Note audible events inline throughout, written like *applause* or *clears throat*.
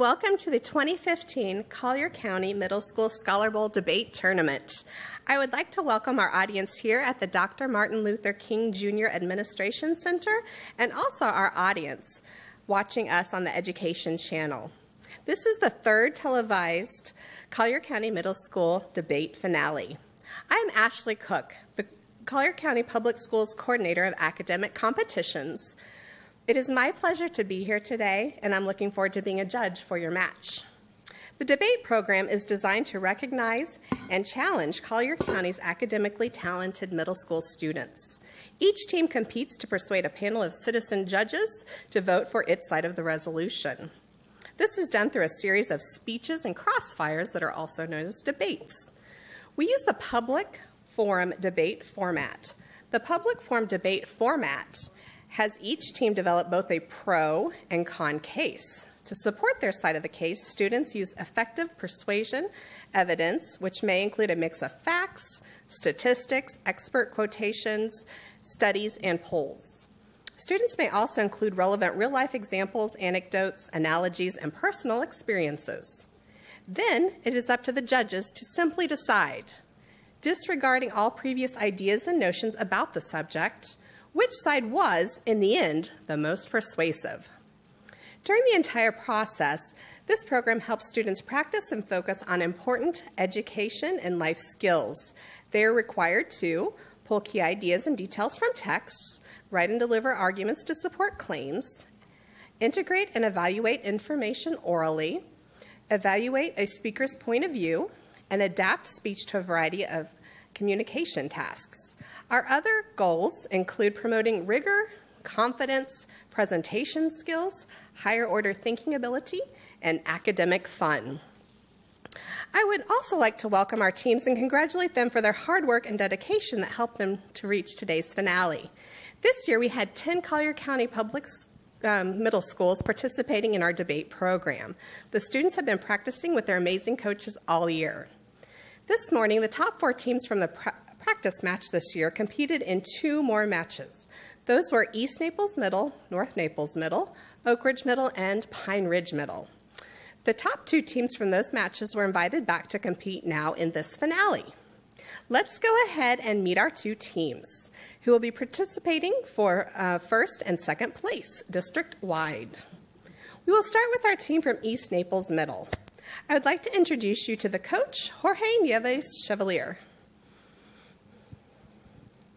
welcome to the 2015 Collier County Middle School Scholar Bowl Debate Tournament. I would like to welcome our audience here at the Dr. Martin Luther King Jr. Administration Center and also our audience watching us on the Education Channel. This is the third televised Collier County Middle School debate finale. I'm Ashley Cook, the Collier County Public Schools Coordinator of Academic Competitions. It is my pleasure to be here today, and I'm looking forward to being a judge for your match. The debate program is designed to recognize and challenge Collier County's academically talented middle school students. Each team competes to persuade a panel of citizen judges to vote for its side of the resolution. This is done through a series of speeches and crossfires that are also known as debates. We use the public forum debate format. The public forum debate format has each team develop both a pro and con case. To support their side of the case, students use effective persuasion evidence, which may include a mix of facts, statistics, expert quotations, studies, and polls. Students may also include relevant real life examples, anecdotes, analogies, and personal experiences. Then it is up to the judges to simply decide, disregarding all previous ideas and notions about the subject, which side was, in the end, the most persuasive. During the entire process, this program helps students practice and focus on important education and life skills. They are required to pull key ideas and details from texts, write and deliver arguments to support claims, integrate and evaluate information orally, evaluate a speaker's point of view, and adapt speech to a variety of communication tasks. Our other goals include promoting rigor, confidence, presentation skills, higher order thinking ability, and academic fun. I would also like to welcome our teams and congratulate them for their hard work and dedication that helped them to reach today's finale. This year we had 10 Collier County Public um, middle schools participating in our debate program. The students have been practicing with their amazing coaches all year. This morning, the top four teams from the practice match this year competed in two more matches. Those were East Naples Middle, North Naples Middle, Oak Ridge Middle, and Pine Ridge Middle. The top two teams from those matches were invited back to compete now in this finale. Let's go ahead and meet our two teams who will be participating for uh, first and second place district-wide. We will start with our team from East Naples Middle. I would like to introduce you to the coach, Jorge Nieves Chevalier.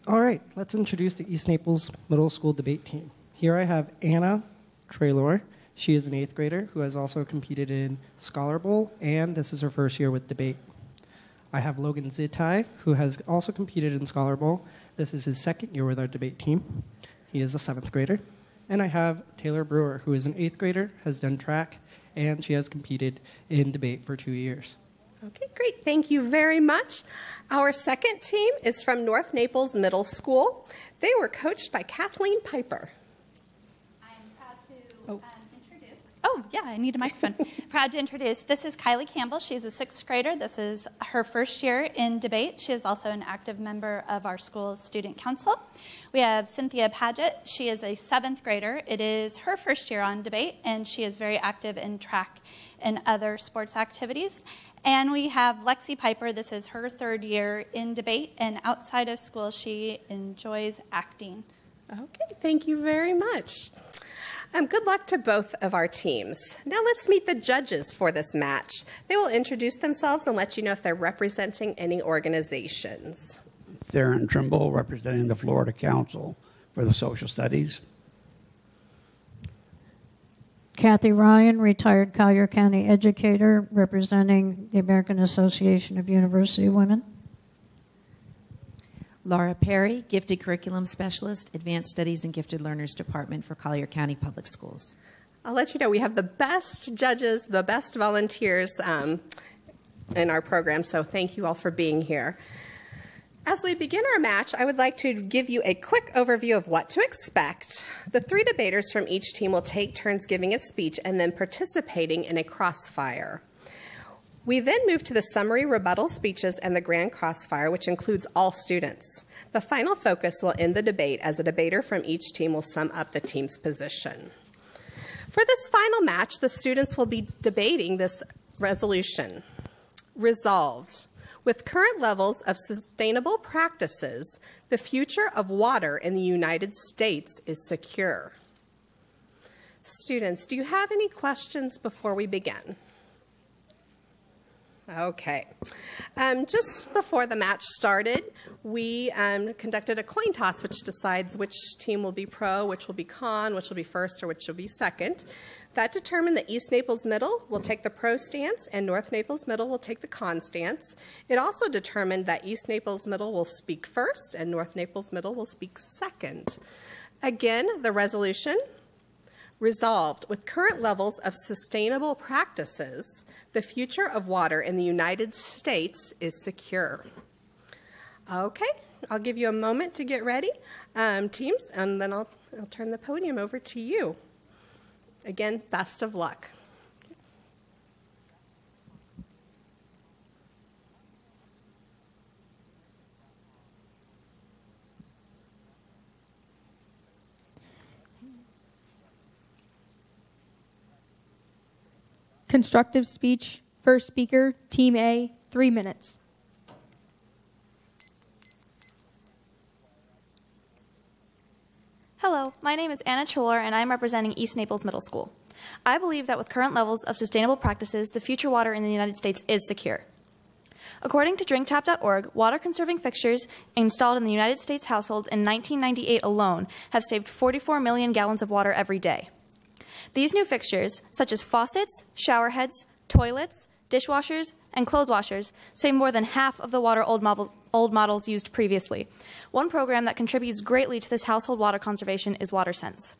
All right, let's introduce the East Naples Middle School debate team. Here I have Anna Traylor. She is an eighth grader who has also competed in Scholar Bowl, and this is her first year with debate. I have Logan Zitai, who has also competed in Scholar Bowl. This is his second year with our debate team. He is a seventh grader. And I have Taylor Brewer, who is an eighth grader, has done track, and she has competed in debate for two years. Okay, great. Thank you very much. Our second team is from North Naples Middle School. They were coached by Kathleen Piper. I am proud to oh. um, introduce. Oh, yeah, I need a microphone. *laughs* proud to introduce. This is Kylie Campbell. She's a sixth grader. This is her first year in debate. She is also an active member of our school's student council. We have Cynthia Paget. She is a seventh grader. It is her first year on debate, and she is very active in track and other sports activities. And we have Lexi Piper. This is her third year in debate, and outside of school, she enjoys acting. Okay, thank you very much. Um, good luck to both of our teams. Now let's meet the judges for this match. They will introduce themselves and let you know if they're representing any organizations. Theron Trimble, representing the Florida Council for the Social Studies. Kathy Ryan, retired Collier County educator representing the American Association of University Women. Laura Perry, Gifted Curriculum Specialist, Advanced Studies and Gifted Learners Department for Collier County Public Schools. I'll let you know we have the best judges, the best volunteers um, in our program, so thank you all for being here. As we begin our match, I would like to give you a quick overview of what to expect. The three debaters from each team will take turns giving a speech and then participating in a crossfire. We then move to the summary rebuttal speeches and the grand crossfire, which includes all students. The final focus will end the debate as a debater from each team will sum up the team's position. For this final match, the students will be debating this resolution. Resolved. With current levels of sustainable practices, the future of water in the United States is secure. Students, do you have any questions before we begin? Okay. Um, just before the match started, we um, conducted a coin toss which decides which team will be pro, which will be con, which will be first, or which will be second. That determined that East Naples Middle will take the pro stance and North Naples Middle will take the con stance. It also determined that East Naples Middle will speak first and North Naples Middle will speak second. Again, the resolution resolved with current levels of sustainable practices the future of water in the United States is secure. Okay, I'll give you a moment to get ready, um, teams, and then I'll, I'll turn the podium over to you. Again, best of luck. Constructive speech, first speaker, Team A, three minutes. Hello, my name is Anna Chuller, and I'm representing East Naples Middle School. I believe that with current levels of sustainable practices, the future water in the United States is secure. According to drinktap.org, water conserving fixtures installed in the United States households in 1998 alone have saved 44 million gallons of water every day. These new fixtures, such as faucets, shower heads, toilets, dishwashers, and clothes washers, save more than half of the water old models, old models used previously. One program that contributes greatly to this household water conservation is WaterSense.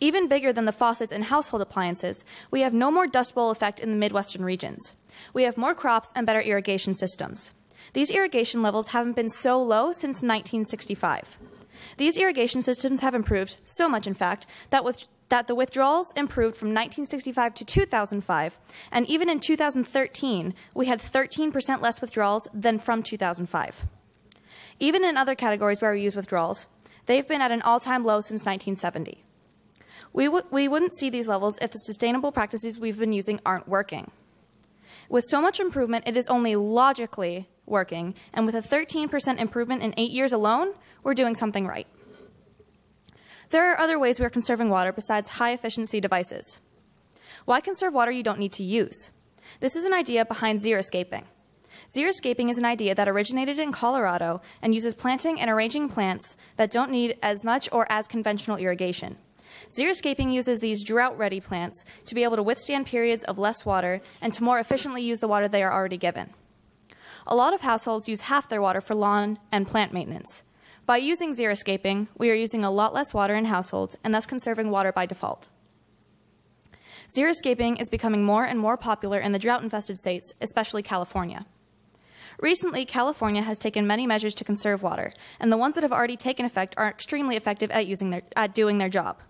Even bigger than the faucets and household appliances, we have no more Dust Bowl effect in the Midwestern regions. We have more crops and better irrigation systems. These irrigation levels haven't been so low since 1965. These irrigation systems have improved, so much in fact, that with that the withdrawals improved from 1965 to 2005, and even in 2013, we had 13% less withdrawals than from 2005. Even in other categories where we use withdrawals, they've been at an all time low since 1970. We, we wouldn't see these levels if the sustainable practices we've been using aren't working. With so much improvement, it is only logically working, and with a 13% improvement in eight years alone, we're doing something right. There are other ways we are conserving water besides high efficiency devices. Why conserve water you don't need to use? This is an idea behind xeriscaping. Xeriscaping is an idea that originated in Colorado and uses planting and arranging plants that don't need as much or as conventional irrigation. Xeriscaping uses these drought ready plants to be able to withstand periods of less water and to more efficiently use the water they are already given. A lot of households use half their water for lawn and plant maintenance. By using xeriscaping, we are using a lot less water in households and thus conserving water by default. Xeriscaping is becoming more and more popular in the drought infested states, especially California. Recently, California has taken many measures to conserve water, and the ones that have already taken effect are extremely effective at, using their, at doing their job.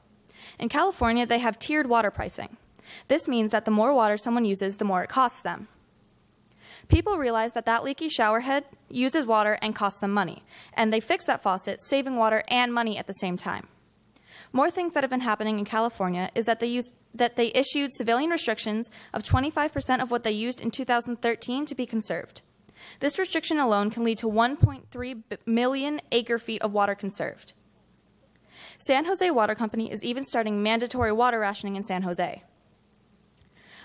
In California, they have tiered water pricing. This means that the more water someone uses, the more it costs them. People realize that that leaky shower head uses water and costs them money, and they fix that faucet, saving water and money at the same time. More things that have been happening in California is that they, use, that they issued civilian restrictions of 25% of what they used in 2013 to be conserved. This restriction alone can lead to 1.3 million acre feet of water conserved. San Jose Water Company is even starting mandatory water rationing in San Jose.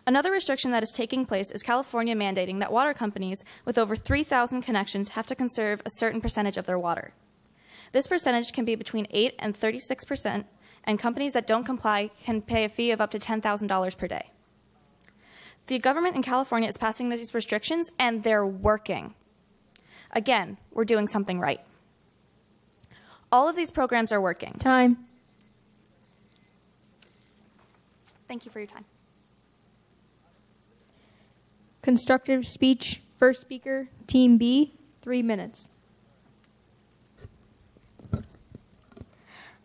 Another restriction that is taking place is California mandating that water companies with over 3,000 connections have to conserve a certain percentage of their water. This percentage can be between 8 and 36 percent, and companies that don't comply can pay a fee of up to $10,000 per day. The government in California is passing these restrictions, and they're working. Again, we're doing something right. All of these programs are working. Time. Thank you for your time. Constructive speech, first speaker, Team B, three minutes.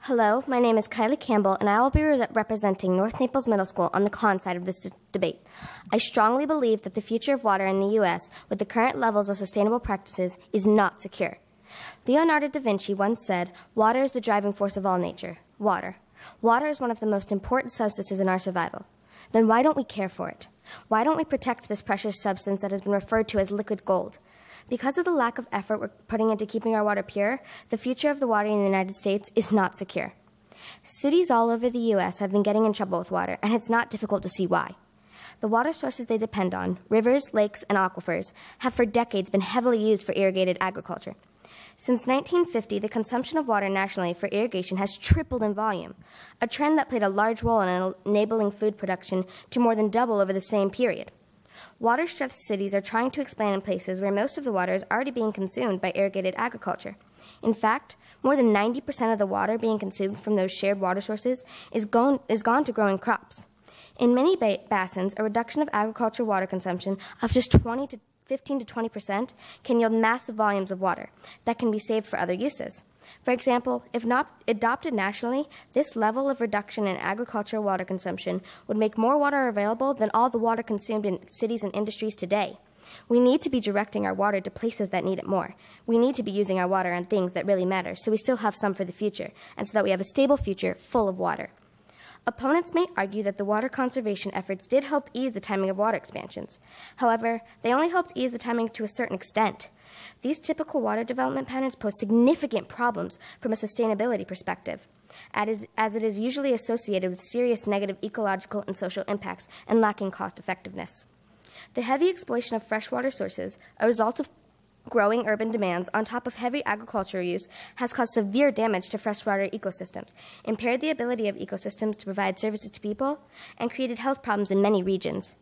Hello, my name is Kylie Campbell, and I will be re- representing North Naples Middle School on the con side of this debate. I strongly believe that the future of water in the U.S., with the current levels of sustainable practices, is not secure. Leonardo da Vinci once said, Water is the driving force of all nature. Water. Water is one of the most important substances in our survival. Then why don't we care for it? Why don't we protect this precious substance that has been referred to as liquid gold? Because of the lack of effort we're putting into keeping our water pure, the future of the water in the United States is not secure. Cities all over the U.S. have been getting in trouble with water, and it's not difficult to see why. The water sources they depend on, rivers, lakes, and aquifers, have for decades been heavily used for irrigated agriculture. Since 1950, the consumption of water nationally for irrigation has tripled in volume, a trend that played a large role in enabling food production to more than double over the same period. Water stressed cities are trying to expand in places where most of the water is already being consumed by irrigated agriculture. In fact, more than 90% of the water being consumed from those shared water sources is gone, is gone to growing crops. In many ba- basins, a reduction of agricultural water consumption of just 20 to 15 to 20 percent can yield massive volumes of water that can be saved for other uses. For example, if not adopted nationally, this level of reduction in agricultural water consumption would make more water available than all the water consumed in cities and industries today. We need to be directing our water to places that need it more. We need to be using our water on things that really matter so we still have some for the future and so that we have a stable future full of water. Opponents may argue that the water conservation efforts did help ease the timing of water expansions. However, they only helped ease the timing to a certain extent. These typical water development patterns pose significant problems from a sustainability perspective, as it is usually associated with serious negative ecological and social impacts and lacking cost effectiveness. The heavy exploitation of freshwater sources, a result of growing urban demands on top of heavy agricultural use has caused severe damage to freshwater ecosystems, impaired the ability of ecosystems to provide services to people, and created health problems in many regions.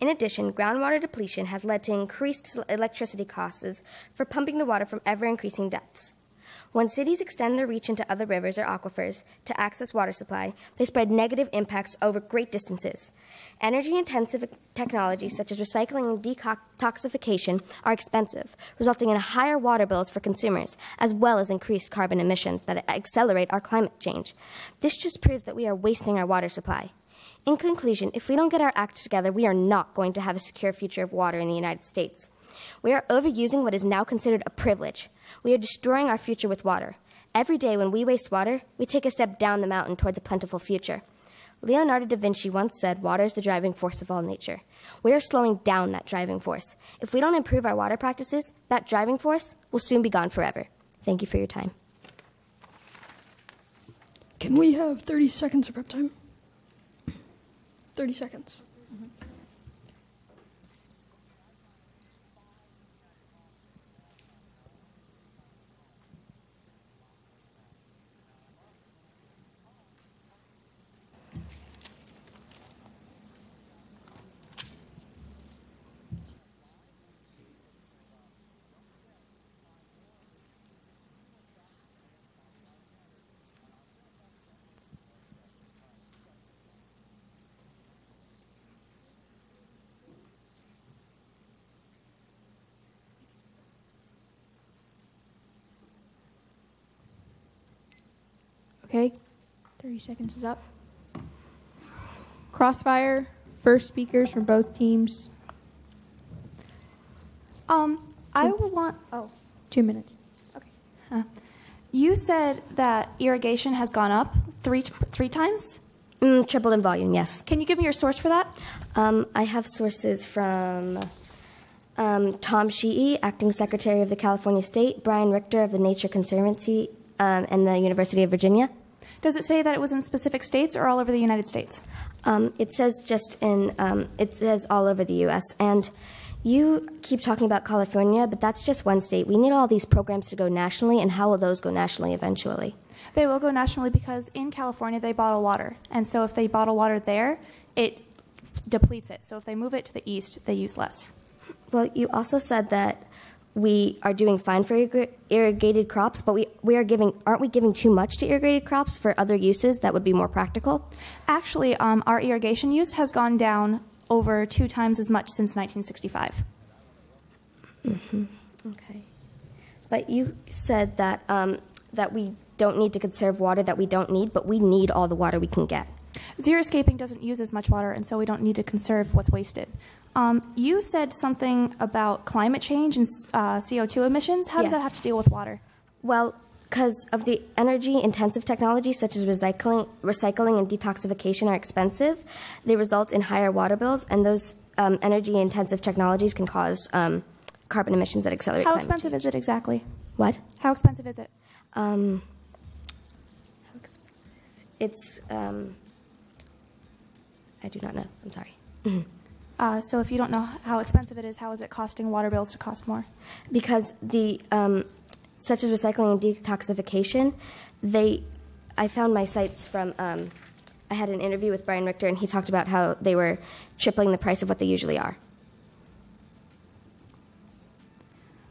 In addition, groundwater depletion has led to increased electricity costs for pumping the water from ever increasing depths. When cities extend their reach into other rivers or aquifers to access water supply, they spread negative impacts over great distances. Energy intensive technologies such as recycling and detoxification are expensive, resulting in higher water bills for consumers, as well as increased carbon emissions that accelerate our climate change. This just proves that we are wasting our water supply. In conclusion, if we don't get our act together, we are not going to have a secure future of water in the United States. We are overusing what is now considered a privilege. We are destroying our future with water. Every day when we waste water, we take a step down the mountain towards a plentiful future. Leonardo da Vinci once said, Water is the driving force of all nature. We are slowing down that driving force. If we don't improve our water practices, that driving force will soon be gone forever. Thank you for your time. Can we have 30 seconds of prep time? *clears throat* 30 seconds. Okay, 30 seconds is up. Crossfire, first speakers from both teams. Um, I want. Oh, two minutes. Okay. Uh, you said that irrigation has gone up three three times. Mm, tripled in volume, yes. Can you give me your source for that? Um, I have sources from um, Tom Sheehy, acting secretary of the California State, Brian Richter of the Nature Conservancy, um, and the University of Virginia. Does it say that it was in specific states or all over the United States? Um, it says just in, um, it says all over the U.S. And you keep talking about California, but that's just one state. We need all these programs to go nationally, and how will those go nationally eventually? They will go nationally because in California they bottle water. And so if they bottle water there, it depletes it. So if they move it to the east, they use less. Well, you also said that we are doing fine for irrigated crops, but we, we are giving aren't we giving too much to irrigated crops for other uses that would be more practical? Actually, um, our irrigation use has gone down over two times as much since 1965. Mm-hmm. Okay, but you said that um, that we don't need to conserve water that we don't need, but we need all the water we can get. Xeriscaping doesn't use as much water, and so we don't need to conserve what's wasted. Um, you said something about climate change and uh, CO2 emissions. How does yeah. that have to deal with water? Well, because of the energy intensive technologies such as recycling, recycling and detoxification are expensive, they result in higher water bills, and those um, energy intensive technologies can cause um, carbon emissions that accelerate. How climate expensive change. is it exactly? What? How expensive is it? Um, it's. Um, I do not know. I'm sorry. *laughs* Uh, so if you don't know how expensive it is, how is it costing water bills to cost more? because the um, such as recycling and detoxification, they. I found my sites from. Um, I had an interview with Brian Richter, and he talked about how they were tripling the price of what they usually are.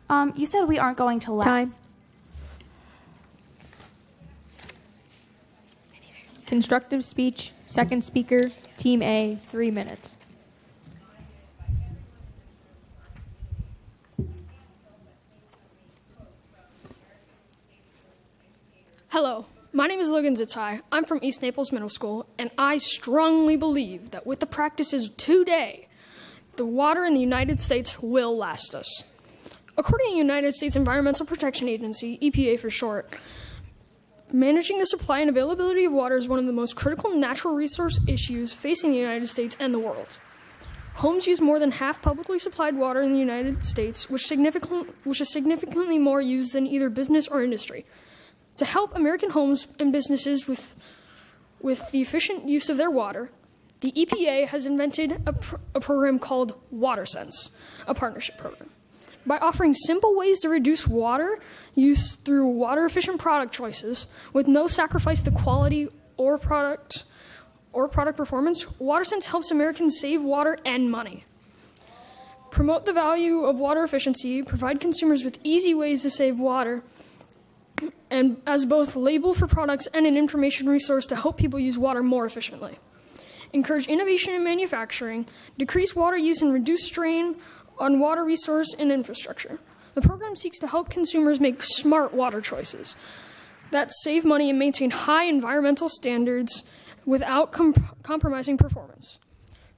Um, you said we aren't going to last. Time. Constructive speech, second speaker, Team A, three minutes. Hello, my name is Logan Zitai. I'm from East Naples Middle School, and I strongly believe that with the practices today, the water in the United States will last us. According to the United States Environmental Protection Agency, EPA for short, managing the supply and availability of water is one of the most critical natural resource issues facing the United States and the world. Homes use more than half publicly supplied water in the United States, which, significant, which is significantly more used than either business or industry. To help American homes and businesses with, with the efficient use of their water, the EPA has invented a, pr- a program called WaterSense, a partnership program. By offering simple ways to reduce water use through water efficient product choices with no sacrifice to quality or product or product performance, WaterSense helps Americans save water and money. Promote the value of water efficiency, provide consumers with easy ways to save water, and as both label for products and an information resource to help people use water more efficiently. Encourage innovation in manufacturing, decrease water use, and reduce strain on water resource and infrastructure. The program seeks to help consumers make smart water choices that save money and maintain high environmental standards without comp- compromising performance.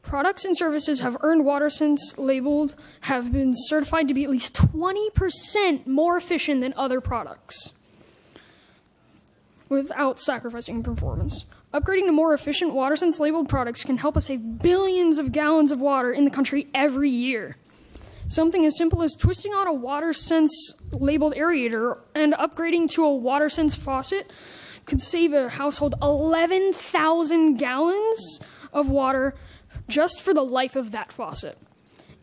Products and services have earned WaterSense labeled have been certified to be at least 20% more efficient than other products without sacrificing performance. Upgrading to more efficient WaterSense labeled products can help us save billions of gallons of water in the country every year. Something as simple as twisting on a WaterSense labeled aerator and upgrading to a WaterSense faucet could save a household 11,000 gallons of water just for the life of that faucet.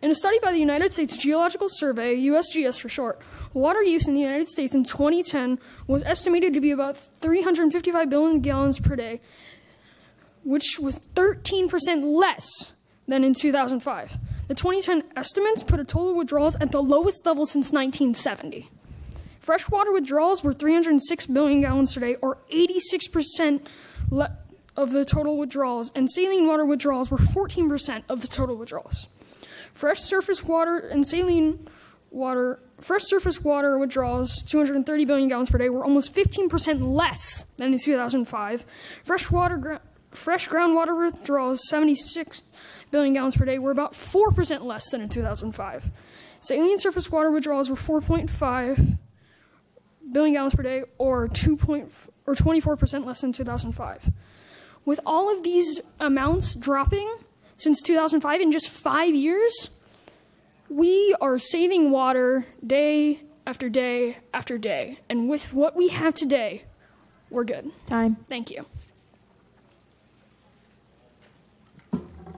In a study by the United States Geological Survey, USGS for short, water use in the United States in 2010 was estimated to be about 355 billion gallons per day, which was 13% less than in 2005. The 2010 estimates put a total withdrawals at the lowest level since 1970. Freshwater withdrawals were 306 billion gallons per day, or 86% le- of the total withdrawals, and saline water withdrawals were 14% of the total withdrawals. Fresh surface water and saline water, fresh surface water withdrawals, 230 billion gallons per day, were almost 15% less than in 2005. Fresh water, fresh groundwater withdrawals, 76 billion gallons per day, were about 4% less than in 2005. Saline surface water withdrawals were 4.5 billion gallons per day, or 2. Point, or 24% less than 2005. With all of these amounts dropping since 2005 in just five years, we are saving water day after day after day. And with what we have today, we're good. Time. Thank you.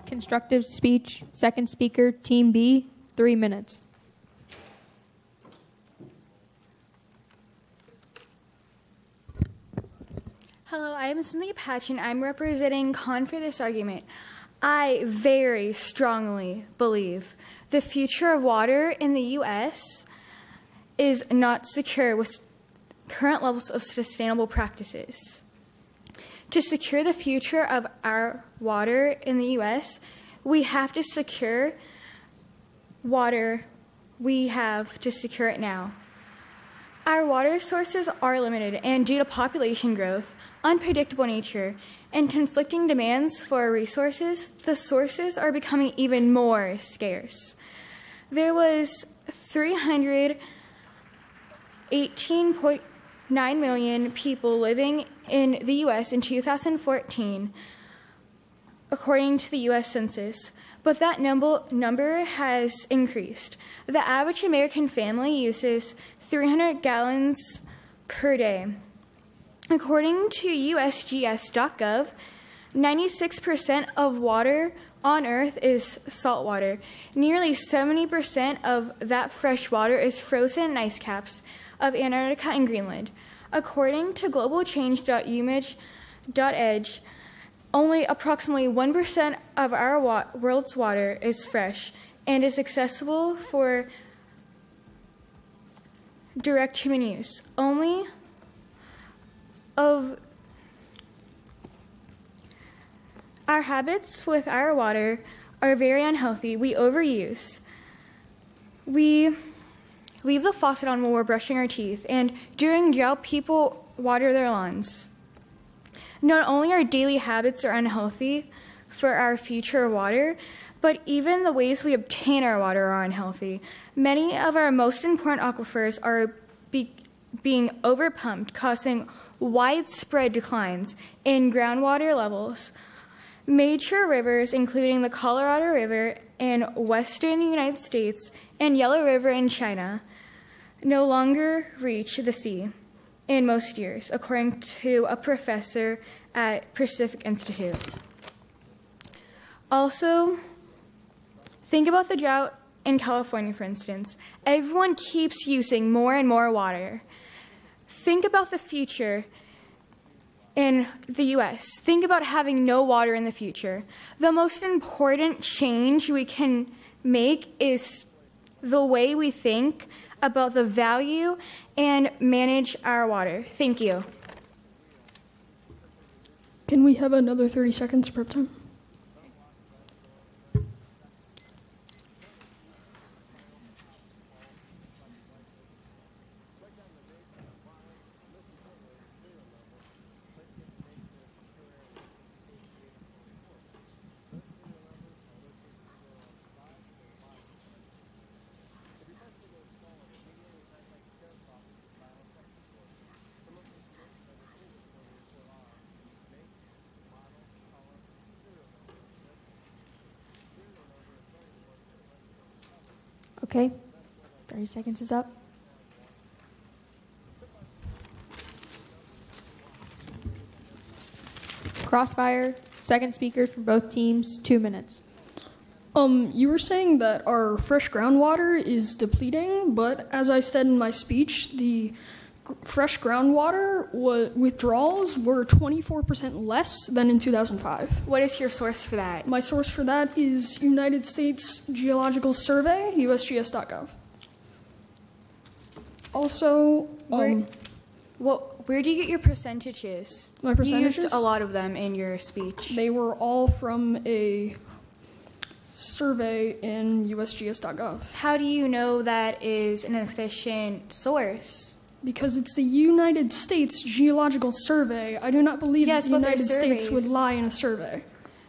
Constructive speech, second speaker, Team B, three minutes. Hello, I am Cynthia Patch and I'm representing Con for this argument. I very strongly believe the future of water in the U.S. is not secure with current levels of sustainable practices. To secure the future of our water in the U.S., we have to secure water. We have to secure it now. Our water sources are limited, and due to population growth, unpredictable nature, and conflicting demands for resources, the sources are becoming even more scarce. There was 318 point, 9 million people living in the U.S. in 2014, according to the U.S. Census, but that number, number has increased. The average American family uses 300 gallons per day. According to USGS.gov, 96% of water on Earth is salt water. Nearly 70% of that fresh water is frozen in ice caps of Antarctica and Greenland. According to globalchange.umich.edu, only approximately 1% of our wa- world's water is fresh and is accessible for direct human use. Only of our habits with our water are very unhealthy. We overuse. We leave the faucet on while we're brushing our teeth, and during drought, people water their lawns. Not only our daily habits are unhealthy for our future water, but even the ways we obtain our water are unhealthy. Many of our most important aquifers are be- being overpumped, causing widespread declines in groundwater levels. Major rivers, including the Colorado River in western United States and Yellow River in China, no longer reach the sea in most years, according to a professor at Pacific Institute. Also, think about the drought in California, for instance. Everyone keeps using more and more water. Think about the future in the US. Think about having no water in the future. The most important change we can make is the way we think about the value and manage our water. Thank you. Can we have another 30 seconds prep time? Okay, 30 seconds is up. Crossfire, second speakers from both teams, two minutes. Um, you were saying that our fresh groundwater is depleting, but as I said in my speech, the fresh groundwater wa- withdrawals were 24% less than in 2005. What is your source for that? My source for that is United States Geological Survey, USGS.gov. Also, Where, um, what, where do you get your percentages? My percentages. You used a lot of them in your speech. they were all from a survey in USGS.gov. How do you know that is an efficient source? Because it's the United States Geological Survey. I do not believe Yes, that the United States would lie in a survey.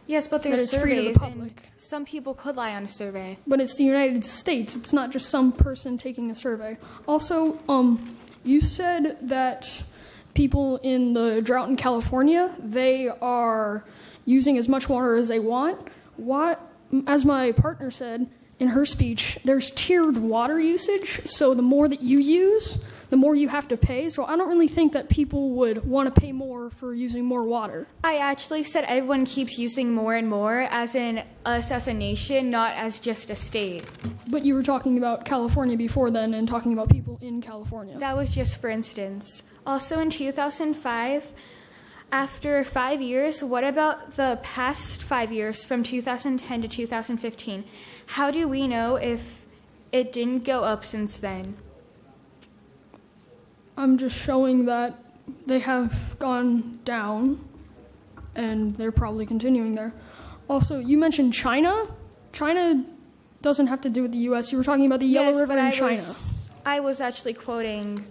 Yes, but there's the surveys, public. and some people could lie on a survey. But it's the United States. It's not just some person taking a survey. Also, um, you said that people in the drought in California they are using as much water as they want. What, as my partner said in her speech, there's tiered water usage. So the more that you use, the more you have to pay. So I don't really think that people would want to pay more for using more water. I actually said everyone keeps using more and more, as in us as a nation, not as just a state. But you were talking about California before then and talking about people in California. That was just for instance. Also in 2005, after five years, what about the past five years from 2010 to 2015? How do we know if it didn't go up since then? I'm just showing that they have gone down and they're probably continuing there. Also, you mentioned China. China doesn't have to do with the US. You were talking about the Yellow Yes, River but in I China. Was, I was actually quoting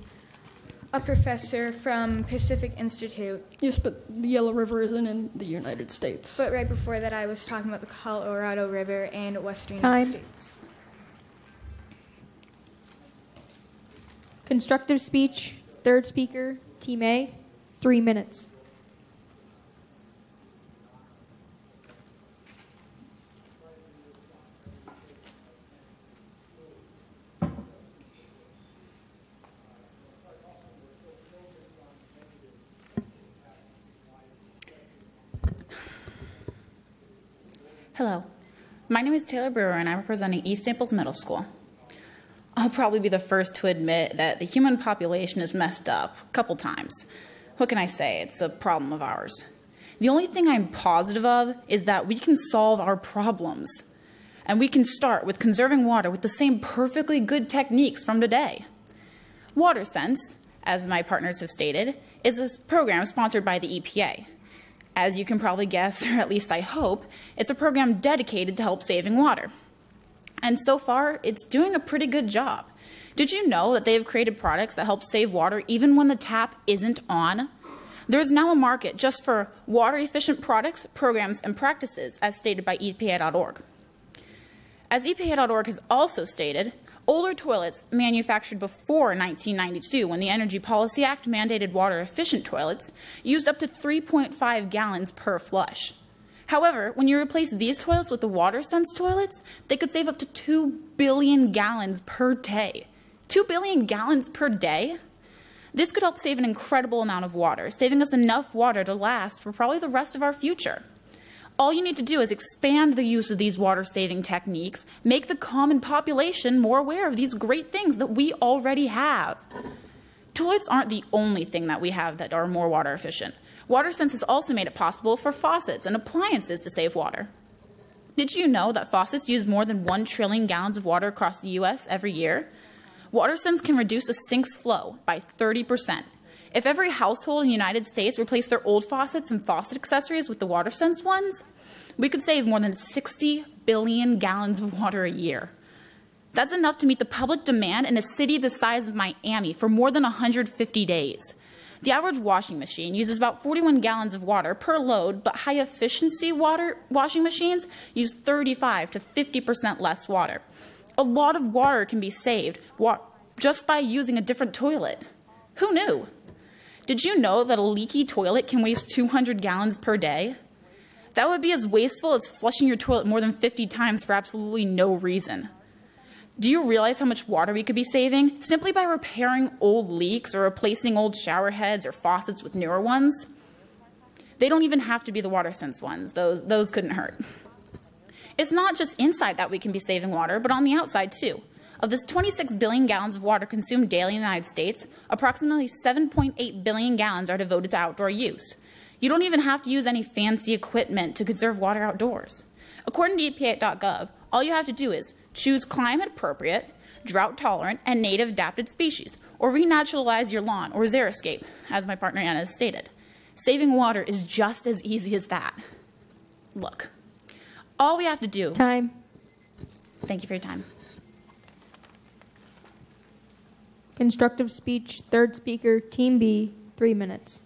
a professor from Pacific Institute. Yes, but the Yellow River isn't in the United States. But right before that, I was talking about the Colorado River and Western Time. United States. Constructive speech, Third speaker, Team A, three minutes. Hello, my name is Taylor Brewer, and I'm representing East Naples Middle School. I'll probably be the first to admit that the human population is messed up a couple times. What can I say? It's a problem of ours. The only thing I'm positive of is that we can solve our problems. And we can start with conserving water with the same perfectly good techniques from today. WaterSense, as my partners have stated, is a program sponsored by the EPA. As you can probably guess, *laughs* or at least I hope, it's a program dedicated to help saving water. And so far, it's doing a pretty good job. Did you know that they have created products that help save water even when the tap isn't on? There is now a market just for water efficient products, programs, and practices, as stated by EPA.org. As EPA.org has also stated, Older toilets manufactured before 1992, when the Energy Policy Act mandated water efficient toilets, used up to 3.5 gallons per flush. However, when you replace these toilets with the water sense toilets, they could save up to 2 billion gallons per day. 2 billion gallons per day? This could help save an incredible amount of water, saving us enough water to last for probably the rest of our future. All you need to do is expand the use of these water saving techniques, make the common population more aware of these great things that we already have. Toilets aren't the only thing that we have that are more water efficient. WaterSense has also made it possible for faucets and appliances to save water. Did you know that faucets use more than 1 trillion gallons of water across the US every year? WaterSense can reduce a sink's flow by 30%. If every household in the United States replaced their old faucets and faucet accessories with the WaterSense ones, we could save more than 60 billion gallons of water a year. That's enough to meet the public demand in a city the size of Miami for more than 150 days. The average washing machine uses about 41 gallons of water per load, but high efficiency water washing machines use 35 to 50% less water. A lot of water can be saved just by using a different toilet. Who knew? Did you know that a leaky toilet can waste 200 gallons per day? That would be as wasteful as flushing your toilet more than 50 times for absolutely no reason. Do you realize how much water we could be saving simply by repairing old leaks or replacing old shower heads or faucets with newer ones? They don't even have to be the WaterSense ones. Those, those couldn't hurt. It's not just inside that we can be saving water, but on the outside too. Of this 26 billion gallons of water consumed daily in the United States, approximately 7.8 billion gallons are devoted to outdoor use. You don't even have to use any fancy equipment to conserve water outdoors. According to EPA.gov, all you have to do is choose climate appropriate, drought tolerant, and native adapted species, or renaturalize your lawn or xeriscape, as my partner Anna has stated. Saving water is just as easy as that. Look, all we have to do. Time. Thank you for your time. Constructive speech, third speaker, Team B, three minutes.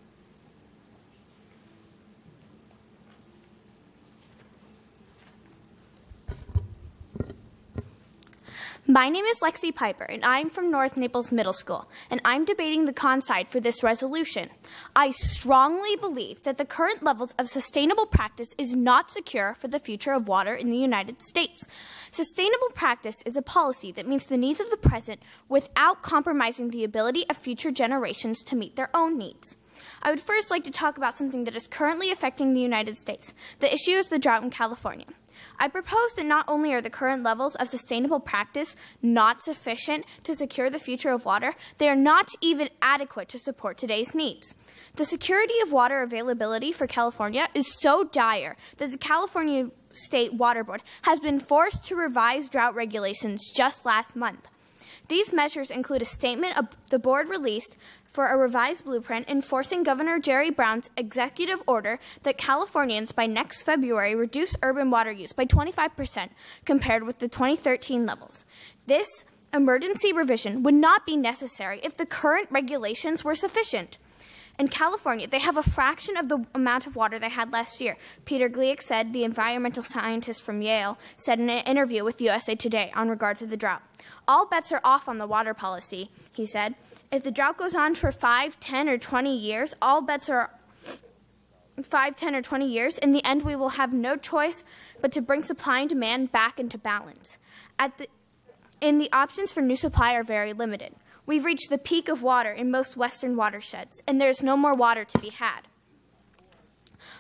My name is Lexi Piper, and I'm from North Naples Middle School, and I'm debating the con side for this resolution. I strongly believe that the current levels of sustainable practice is not secure for the future of water in the United States. Sustainable practice is a policy that meets the needs of the present without compromising the ability of future generations to meet their own needs. I would first like to talk about something that is currently affecting the United States. The issue is the drought in California. I propose that not only are the current levels of sustainable practice not sufficient to secure the future of water, they are not even adequate to support today's needs. The security of water availability for California is so dire that the California State Water Board has been forced to revise drought regulations just last month. These measures include a statement the board released for a revised blueprint enforcing Governor Jerry Brown's executive order that Californians by next February reduce urban water use by 25% compared with the 2013 levels. This emergency revision would not be necessary if the current regulations were sufficient. In California, they have a fraction of the amount of water they had last year. Peter Gleick said, the environmental scientist from Yale, said in an interview with USA Today on regard to the drought. All bets are off on the water policy, he said. If the drought goes on for 5, 10, or 20 years, all bets are 5, 10, or 20 years. In the end, we will have no choice but to bring supply and demand back into balance. At the, and the options for new supply are very limited. We've reached the peak of water in most western watersheds, and there's no more water to be had.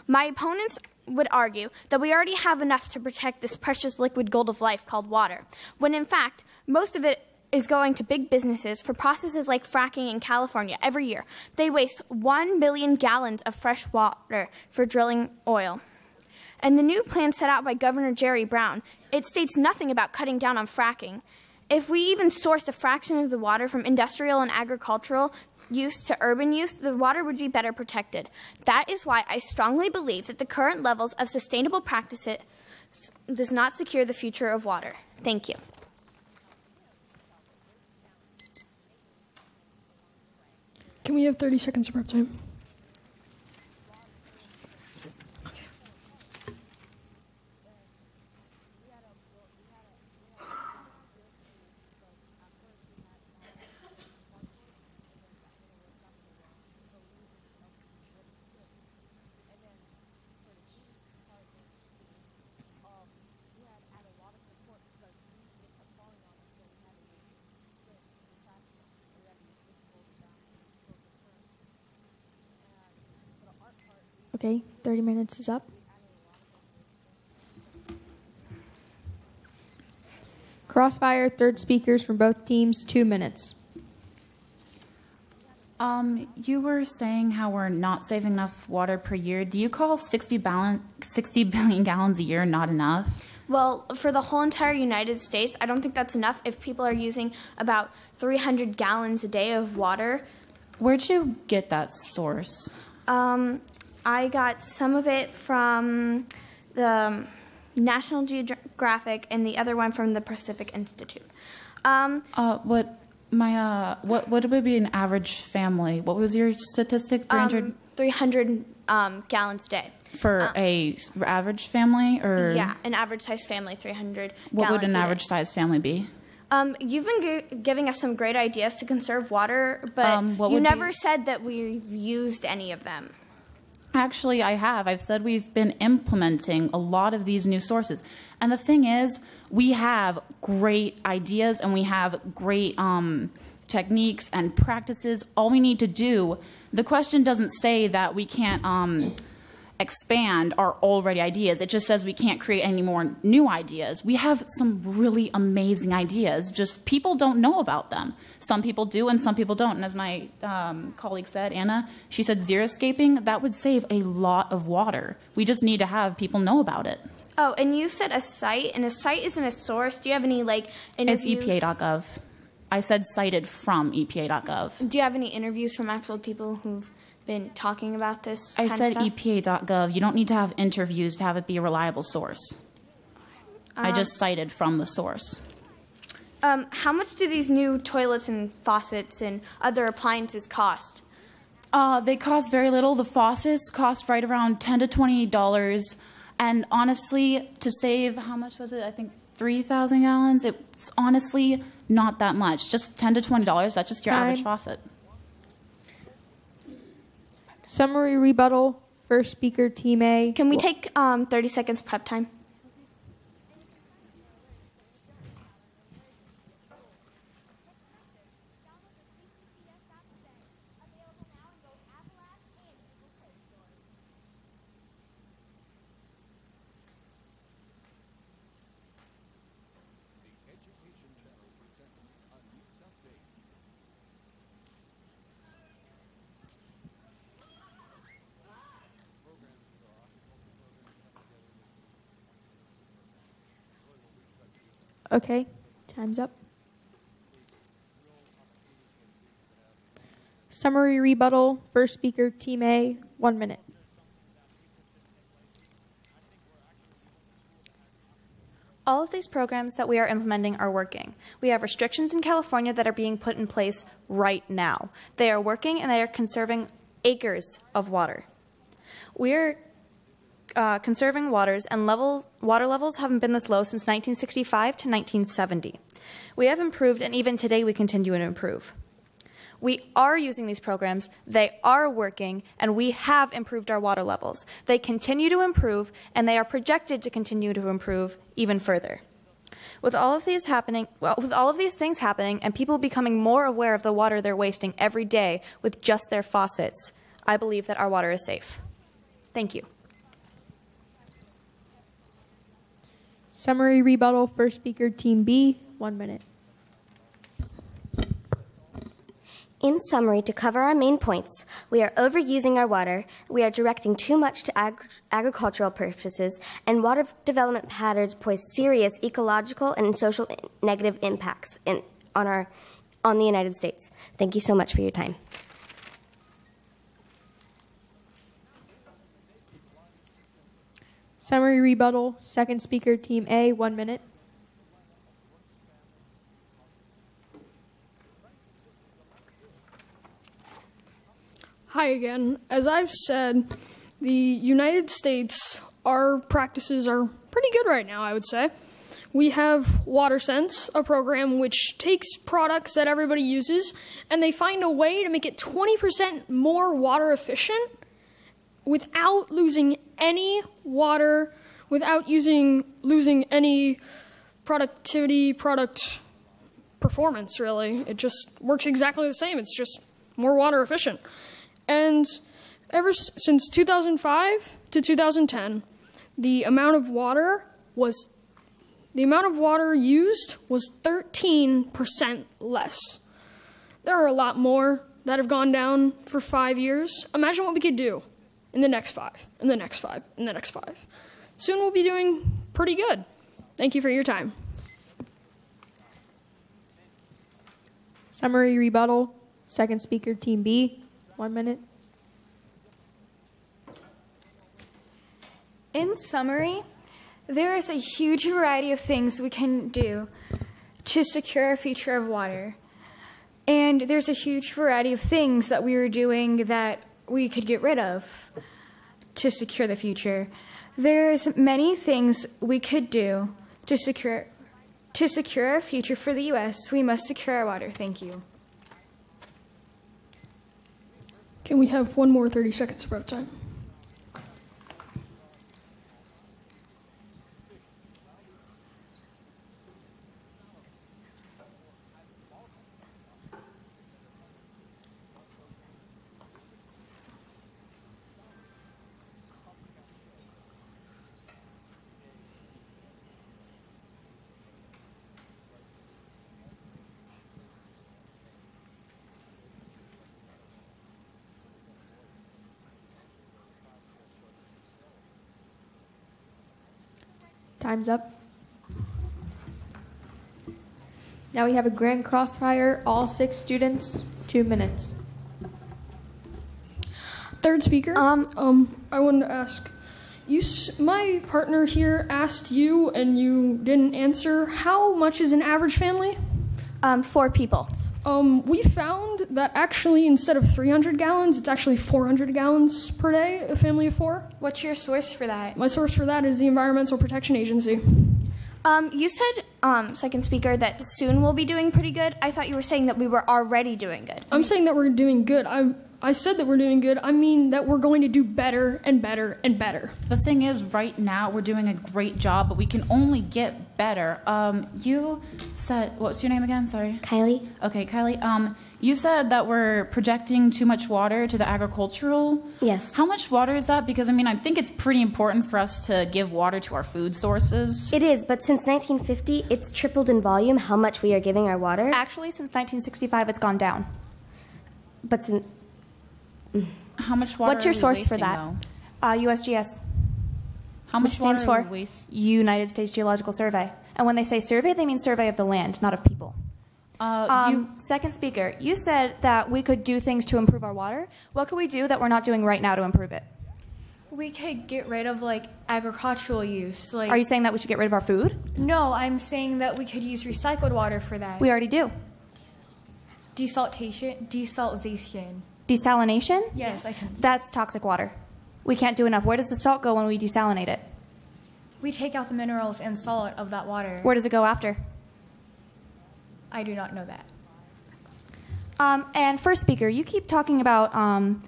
My opponents would argue that we already have enough to protect this precious liquid gold of life called water, when in fact, most of it is going to big businesses for processes like fracking in California every year. They waste 1 million gallons of fresh water for drilling oil. And the new plan set out by Governor Jerry Brown, it states nothing about cutting down on fracking. If we even sourced a fraction of the water from industrial and agricultural use to urban use, the water would be better protected. That is why I strongly believe that the current levels of sustainable practices does not secure the future of water. Thank you. Can we have 30 seconds of prep time? Okay, 30 minutes is up. Crossfire, third speakers from both teams, two minutes. Um, you were saying how we're not saving enough water per year. Do you call 60, balance, 60 billion gallons a year not enough? Well, for the whole entire United States, I don't think that's enough if people are using about 300 gallons a day of water. Where'd you get that source? Um, I got some of it from the National Geographic and the other one from the Pacific Institute. Um, uh, what my uh, what what would be an average family? What was your statistic? Three hundred. Um, Three hundred um, gallons a day. For uh, a average family, or yeah, an average size family, three hundred. What would an average size family be? Um, you've been g- giving us some great ideas to conserve water, but um, you never be? said that we've used any of them. Actually, I have. I've said we've been implementing a lot of these new sources. And the thing is, we have great ideas and we have great um, techniques and practices. All we need to do, the question doesn't say that we can't. Um, expand our already ideas. It just says we can't create any more new ideas. We have some really amazing ideas, just people don't know about them. Some people do and some people don't. And as my um, colleague said, Anna, she said xeriscaping, that would save a lot of water. We just need to have people know about it. Oh, and you said a site, and a site isn't a source. Do you have any like interviews? It's EPA.gov. I said cited from EPA.gov. Do you have any interviews from actual people who've been talking about this? I said EPA.gov. You don't need to have interviews to have it be a reliable source. Um, I just cited from the source. Um, how much do these new toilets and faucets and other appliances cost? Uh, they cost very little. The faucets cost right around ten to twenty dollars, and honestly, to save how much was it? I think three thousand gallons. It's honestly not that much. Just ten to twenty dollars. That's just your Fine. average faucet. Summary rebuttal. First speaker, Team A. Can we take um, 30 seconds prep time? Okay, time's up. Summary rebuttal. First speaker, Team A, one minute. All of these programs that we are implementing are working. We have restrictions in California that are being put in place right now. They are working and they are conserving acres of water. We are uh, conserving waters, and levels, water levels haven't been this low since 1965 to 1970. We have improved, and even today we continue to improve. We are using these programs, they are working, and we have improved our water levels. They continue to improve, and they are projected to continue to improve even further. With all of these happening, well, with all of these things happening and people becoming more aware of the water they're wasting every day with just their faucets, I believe that our water is safe. Thank you. Summary rebuttal, first speaker, Team B, one minute. In summary, to cover our main points, we are overusing our water, we are directing too much to ag- agricultural purposes, and water development patterns pose serious ecological and social negative impacts in, on, our, on the United States. Thank you so much for your time. Summary rebuttal, second speaker, Team A, one minute. Hi again. As I've said, the United States, our practices are pretty good right now, I would say. We have WaterSense, a program which takes products that everybody uses and they find a way to make it 20% more water efficient without losing any water, without using losing any productivity, product performance really. It just works exactly the same. It's just more water efficient. And ever since 2005 to 2010, the amount of water was the amount of water used was 13% less. There are a lot more that have gone down for 5 years. Imagine what we could do in the next 5, in the next 5, in the next 5. Soon we'll be doing pretty good. Thank you for your time. Summary rebuttal, second speaker, Team B, one minute. In summary, there is a huge variety of things we can do to secure a future of water. And there's a huge variety of things that we are doing that we could get rid of to secure the future. There's many things we could do to secure to secure our future for the US. We must secure our water. Thank you. Can we have one more 30 seconds of time? Time's up. Now we have a grand crossfire. All six students, two minutes. Third speaker. Um, um, I wanted to ask. You, my partner here asked you, and you didn't answer. How much is an average family? Um, four people. Um, we found that actually instead of 300 gallons, it's actually 400 gallons per day, a family of four. What's your source for that? My source for that is the Environmental Protection Agency. Um, you said, um, second speaker, that soon we'll be doing pretty good. I thought you were saying that we were already doing good. I'm saying that we're doing good. I I said that we're doing good. I mean that we're going to do better and better and better. The thing is, right now we're doing a great job, but we can only get better. Um, you said, what's your name again? Sorry. Kylie. Okay, Kylie. Um, you said that we're projecting too much water to the agricultural. Yes. How much water is that? Because I mean, I think it's pretty important for us to give water to our food sources. It is, but since 1950, it's tripled in volume how much we are giving our water. Actually, since 1965, it's gone down. But since how much water? What's your source wasting, for that? Uh, USGS. How much stands for United States Geological Survey. And when they say survey, they mean survey of the land, not of people. Uh, um, you, second speaker, you said that we could do things to improve our water. What could we do that we're not doing right now to improve it? We could get rid of like agricultural use. Like, are you saying that we should get rid of our food? No, I'm saying that we could use recycled water for that. We already do. Desaltation, desaltation. Desalination? Yes, I can. That's toxic water. We can't do enough. Where does the salt go when we desalinate it? We take out the minerals and salt of that water. Where does it go after? I do not know that. Um, and first speaker, you keep talking about um,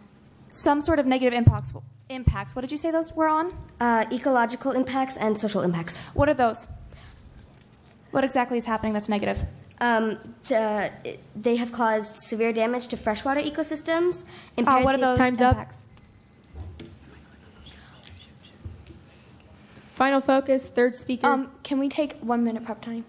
some sort of negative impacts. Impacts. What did you say those were on? Uh, ecological impacts and social impacts. What are those? What exactly is happening that's negative? Um, to, they have caused severe damage to freshwater ecosystems. Uh, what are those Time's impacts? Final focus, third speaker. Um, can we take one minute prep time?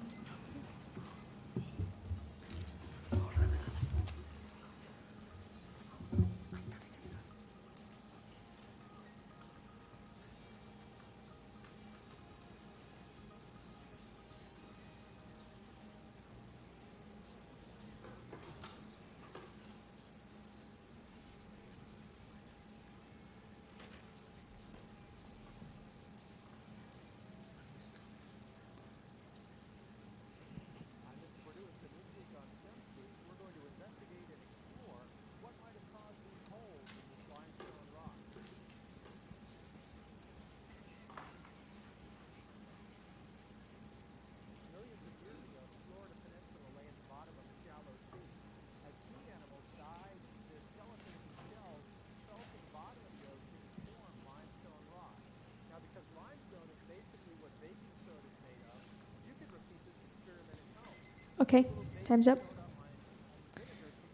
Okay, time's up.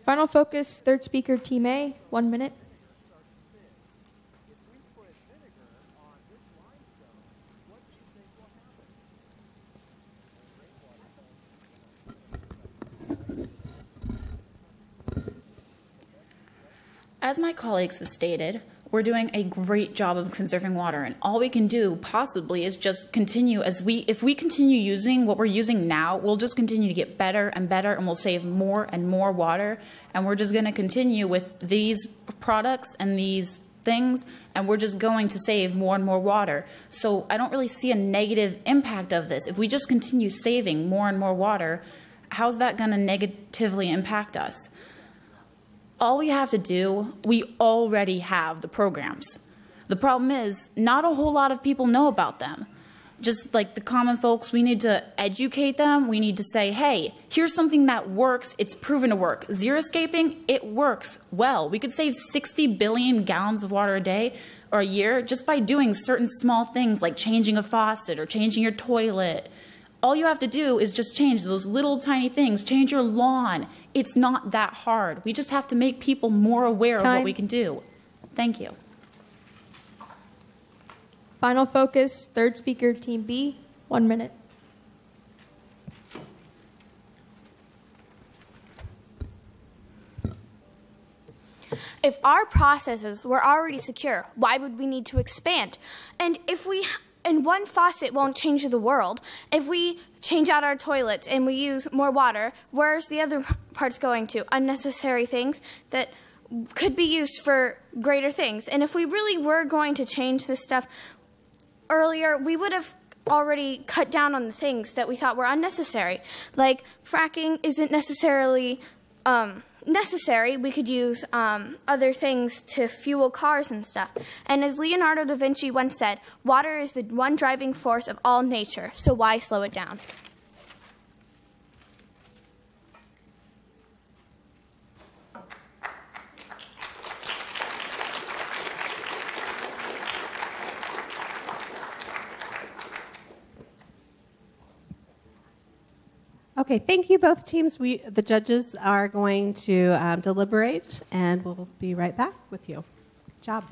Final focus, third speaker, Team A, one minute. As my colleagues have stated, we're doing a great job of conserving water and all we can do possibly is just continue as we if we continue using what we're using now we'll just continue to get better and better and we'll save more and more water and we're just going to continue with these products and these things and we're just going to save more and more water. So i don't really see a negative impact of this. If we just continue saving more and more water how's that going to negatively impact us all we have to do, we already have the programs. The problem is, not a whole lot of people know about them. Just like the common folks, we need to educate them. We need to say, hey, here's something that works. It's proven to work. Xeriscaping, it works well. We could save 60 billion gallons of water a day or a year just by doing certain small things like changing a faucet or changing your toilet all you have to do is just change those little tiny things, change your lawn. It's not that hard. We just have to make people more aware of what we can do. Thank you. Final focus, third speaker, Team B, one minute. If our processes were already secure, why would we need to expand? And if we and one faucet won't change the world. If we change out our toilets and we use more water, where's the other parts going to? Unnecessary things that could be used for greater things. And if we really were going to change this stuff earlier, we would have already cut down on the things that we thought were unnecessary. Like fracking isn't necessarily um, necessary, we could use um, other things to fuel cars and stuff. And as Leonardo da Vinci once said, water is the one driving force of all nature, so why slow it down? Okay, thank you both teams. We, the judges are going to um, deliberate and we'll be right back with you. Good job.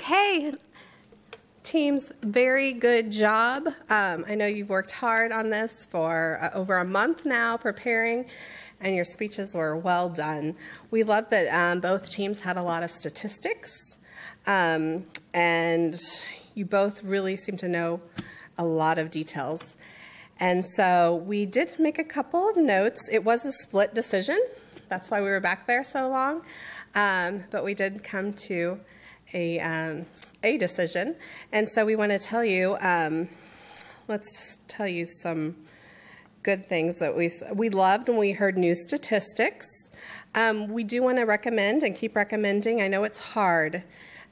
Okay. Teams, very good job. Um, I know you've worked hard on this for uh, over a month now preparing, and your speeches were well done. We love that um, both teams had a lot of statistics, um, and you both really seem to know a lot of details. And so we did make a couple of notes. It was a split decision. That's why we were back there so long. Um, but we did come to a, um, a decision. And so we want to tell you, um, let's tell you some good things that we, we loved when we heard new statistics. Um, we do want to recommend and keep recommending. I know it's hard.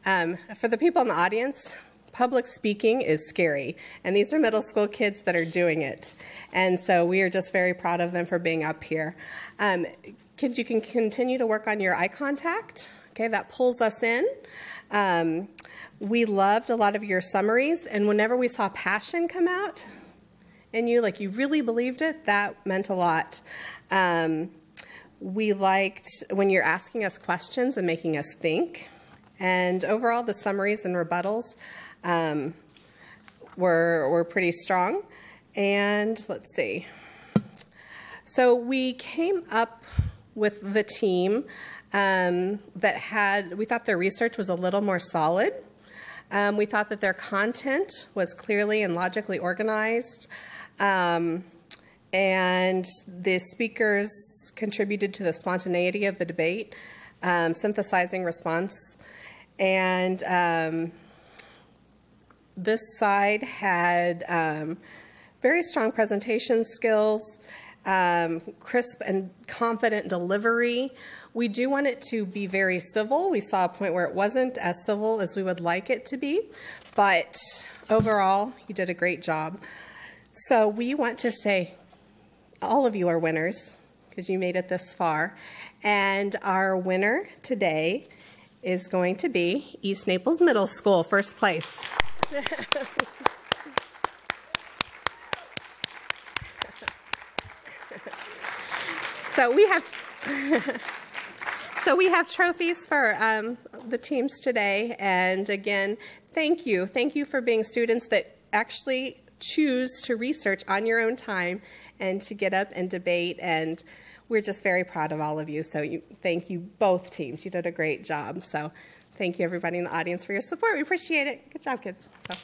Um, for the people in the audience, public speaking is scary. And these are middle school kids that are doing it. And so we are just very proud of them for being up here. Um, kids, you can continue to work on your eye contact. Okay, that pulls us in. Um, we loved a lot of your summaries, and whenever we saw passion come out in you, like you really believed it, that meant a lot. Um, we liked when you're asking us questions and making us think. And overall, the summaries and rebuttals um, were, were pretty strong. And let's see. So we came up with the team um, that had, we thought their research was a little more solid. Um, we thought that their content was clearly and logically organized. Um, and the speakers contributed to the spontaneity of the debate, um, synthesizing response. And um, this side had um, very strong presentation skills, um, crisp and confident delivery. We do want it to be very civil. We saw a point where it wasn't as civil as we would like it to be, but overall, you did a great job. So we want to say all of you are winners because you made it this far. And our winner today is going to be East Naples Middle School, first place. *laughs* so we have *laughs* so we have trophies for um, the teams today and again thank you thank you for being students that actually choose to research on your own time and to get up and debate and we're just very proud of all of you so you, thank you both teams you did a great job so Thank you, everybody in the audience, for your support. We appreciate it. Good job, kids. So.